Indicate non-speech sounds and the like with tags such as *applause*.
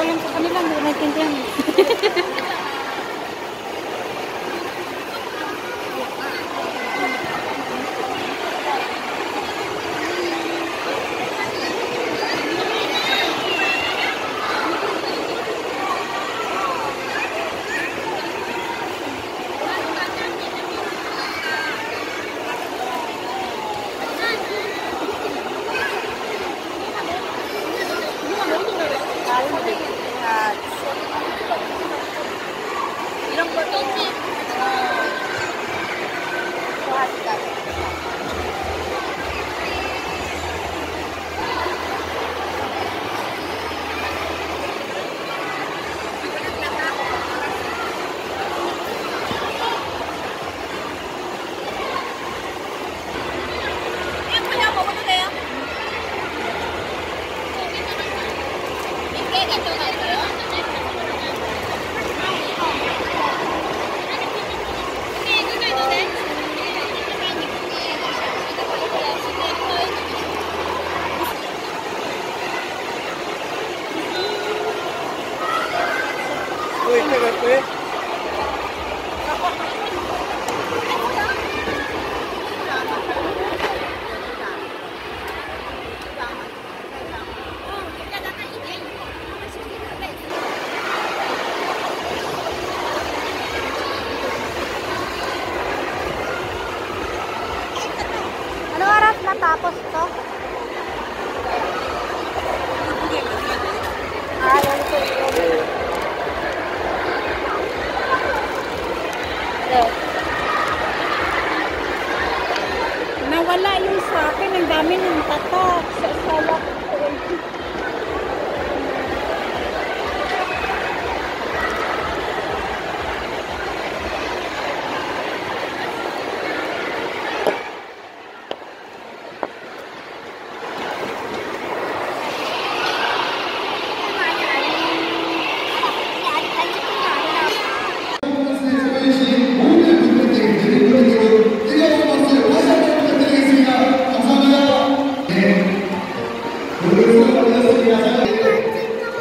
ko alam sa kanila, hindi ko naiintindihan. *laughs* matatapos to? Ah, yan po Nawala yung sa akin. Ang dami ng tatak. Sa